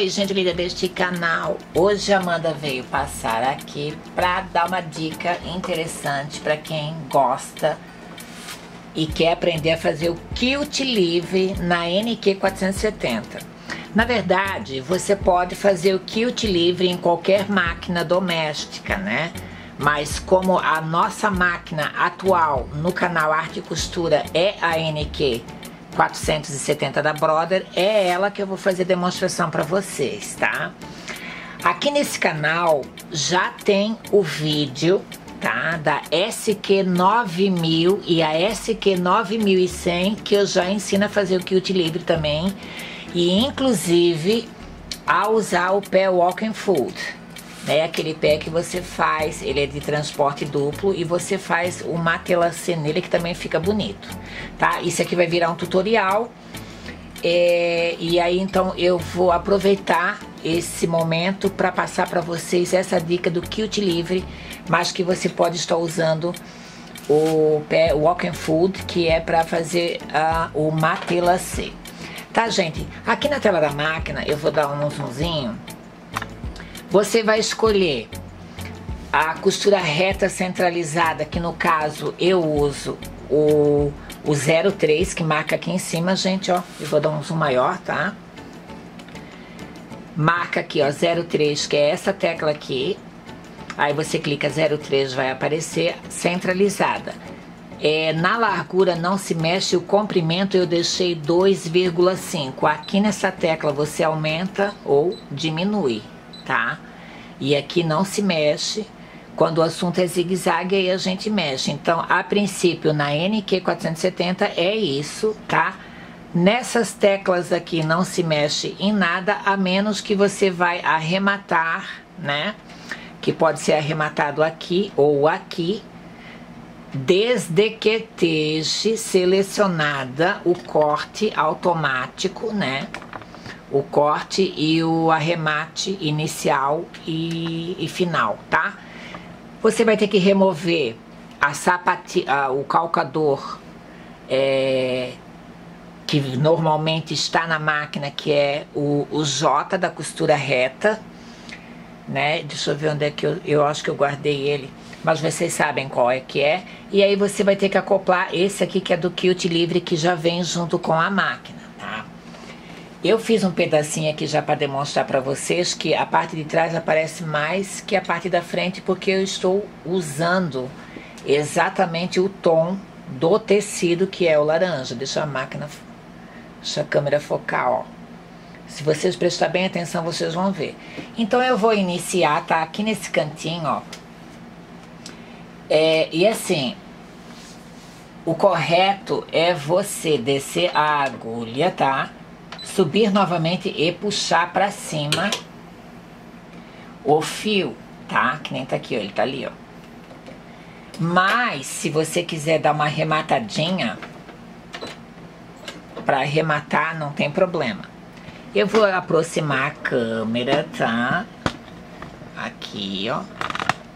Oi, gente linda deste canal. Hoje a Amanda veio passar aqui para dar uma dica interessante para quem gosta e quer aprender a fazer o quilt livre na NQ470. Na verdade, você pode fazer o quilt livre em qualquer máquina doméstica, né? Mas como a nossa máquina atual no canal Arte e Costura é a NQ 470 da Brother, é ela que eu vou fazer demonstração para vocês, tá? Aqui nesse canal já tem o vídeo, tá? Da SQ9000 e a SQ9100 que eu já ensino a fazer o quilt livre também e inclusive a usar o pé walk and fold né? Aquele pé que você faz, ele é de transporte duplo e você faz o matelacê nele que também fica bonito, tá? Isso aqui vai virar um tutorial é, e aí então eu vou aproveitar esse momento para passar para vocês essa dica do quilt livre, mas que você pode estar usando o pé walk and food, que é para fazer uh, o matelacê. Tá, gente? Aqui na tela da máquina eu vou dar um zoomzinho você vai escolher a costura reta centralizada, que no caso eu uso o, o 03, que marca aqui em cima, gente, ó. Eu vou dar um zoom maior, tá? Marca aqui, ó, 03, que é essa tecla aqui. Aí você clica 03, vai aparecer centralizada. É, na largura não se mexe, o comprimento eu deixei 2,5. Aqui nessa tecla você aumenta ou diminui tá? E aqui não se mexe. Quando o assunto é zigue-zague, aí a gente mexe. Então, a princípio, na NQ470 é isso, tá? Nessas teclas aqui não se mexe em nada, a menos que você vai arrematar, né? Que pode ser arrematado aqui ou aqui, desde que esteja selecionada o corte automático, né? O corte e o arremate inicial e, e final, tá? Você vai ter que remover a sapati, o calcador é, que normalmente está na máquina, que é o, o J da costura reta, né? Deixa eu ver onde é que eu, eu acho que eu guardei ele, mas vocês sabem qual é que é. E aí você vai ter que acoplar esse aqui que é do Quilt Livre, que já vem junto com a máquina. Eu fiz um pedacinho aqui já para demonstrar para vocês que a parte de trás aparece mais que a parte da frente porque eu estou usando exatamente o tom do tecido que é o laranja. Deixa a máquina, deixa a câmera focar, ó. Se vocês prestarem bem atenção, vocês vão ver. Então eu vou iniciar, tá? Aqui nesse cantinho, ó. É, e assim, o correto é você descer a agulha, tá? Subir novamente e puxar para cima o fio, tá? Que nem tá aqui, ó, ele tá ali, ó. Mas, se você quiser dar uma arrematadinha, para arrematar não tem problema. Eu vou aproximar a câmera, tá? Aqui, ó.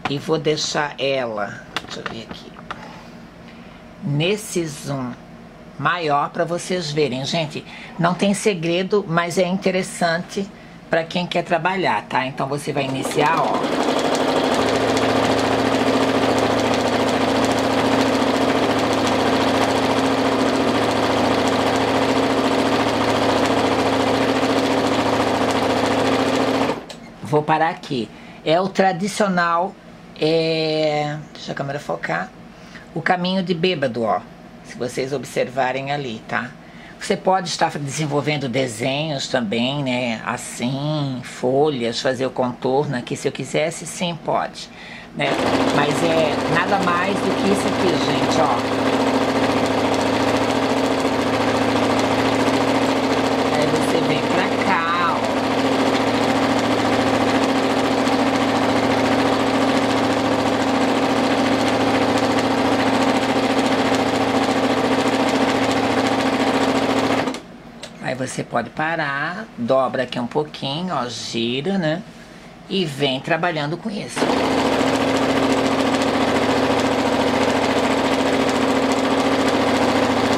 E vou deixar ela, deixa eu ver aqui. Nesse zoom maior para vocês verem. Gente, não tem segredo, mas é interessante para quem quer trabalhar, tá? Então você vai iniciar, ó. Vou parar aqui. É o tradicional, é... deixa a câmera focar, o caminho de bêbado, ó se vocês observarem ali, tá? Você pode estar desenvolvendo desenhos também, né? Assim, folhas, fazer o contorno aqui. Se eu quisesse, sim, pode. Né? Mas é nada mais do que isso aqui, gente, ó. Aí você pode parar, dobra aqui um pouquinho, ó, gira, né? E vem trabalhando com isso.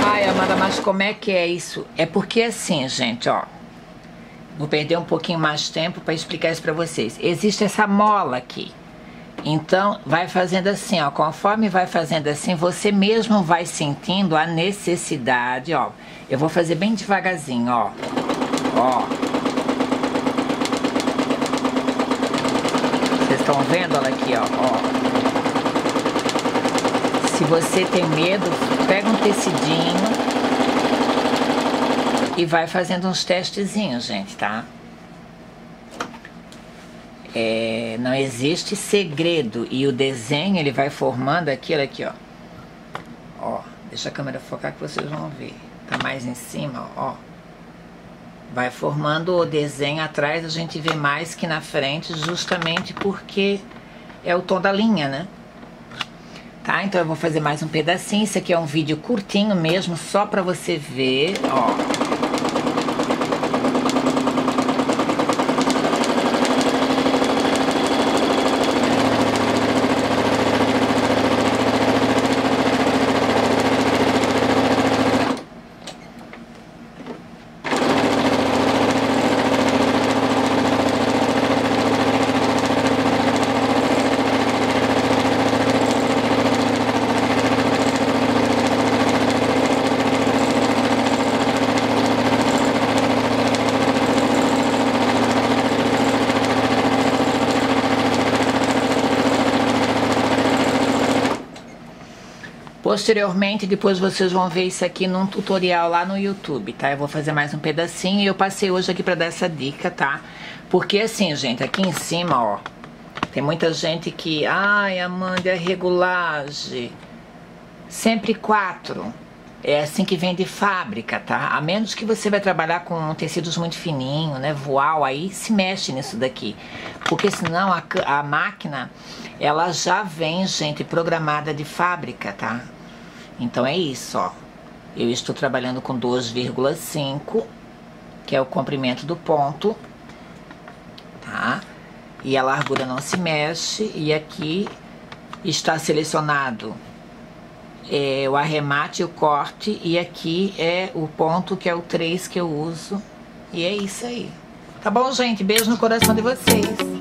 Ai, Amanda, mas como é que é isso? É porque assim, gente, ó. vou perder um pouquinho mais tempo para explicar isso para vocês. Existe essa mola aqui. Então, vai fazendo assim, ó. Conforme vai fazendo assim, você mesmo vai sentindo a necessidade, ó. Eu vou fazer bem devagarzinho, ó. Ó. Vocês estão vendo? Olha aqui, ó. ó. Se você tem medo, pega um tecidinho e vai fazendo uns testezinhos, gente, tá? É, não existe segredo e o desenho ele vai formando aquilo aqui, ó. Ó, deixa a câmera focar que vocês vão ver. Tá mais em cima, ó. Vai formando o desenho atrás, a gente vê mais que na frente, justamente porque é o tom da linha, né? Tá? Então eu vou fazer mais um pedacinho. Isso aqui é um vídeo curtinho mesmo, só pra você ver, ó. Posteriormente, depois vocês vão ver isso aqui num tutorial lá no YouTube, tá? Eu vou fazer mais um pedacinho e eu passei hoje aqui pra dar essa dica, tá? Porque assim, gente, aqui em cima, ó, tem muita gente que... Ai, Amanda, é regulagem. Sempre quatro. É assim que vem de fábrica, tá? A menos que você vai trabalhar com tecidos muito fininhos, né? Voal, aí se mexe nisso daqui. Porque senão a, a máquina, ela já vem, gente, programada de fábrica, tá? Então é isso, ó. Eu estou trabalhando com 2,5, que é o comprimento do ponto, tá? E a largura não se mexe, e aqui está selecionado é, o arremate e o corte, e aqui é o ponto que é o 3 que eu uso, e é isso aí. Tá bom, gente? Beijo no coração de vocês.